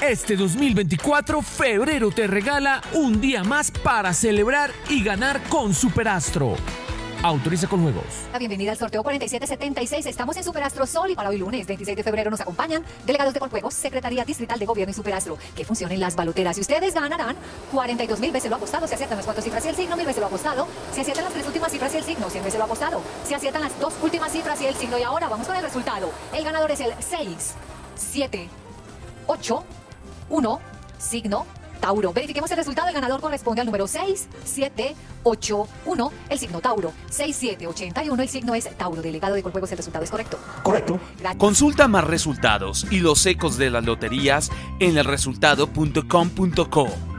Este 2024, febrero te regala un día más para celebrar y ganar con Superastro. Autoriza con juegos. Bienvenida al sorteo 4776. Estamos en Superastro Sol y para hoy lunes 26 de febrero nos acompañan delegados de Coljuegos, Secretaría Distrital de Gobierno y Superastro. Que funcionen las baloteras y ustedes ganarán 42 mil veces lo apostado. Si aciertan las cuatro cifras y el signo, mil veces lo apostado. Si aciertan las tres últimas cifras y el signo, 100 veces lo apostado. Si aciertan las dos últimas cifras y el signo. Y ahora vamos con el resultado. El ganador es el 6, 7, 8, 1, signo Tauro. Verifiquemos el resultado. El ganador corresponde al número 6781, el signo Tauro. 6781, el signo es Tauro. Delegado de Coljuegos, el resultado es correcto. Correcto. Consulta más resultados y los ecos de las loterías en elresultado.com.co.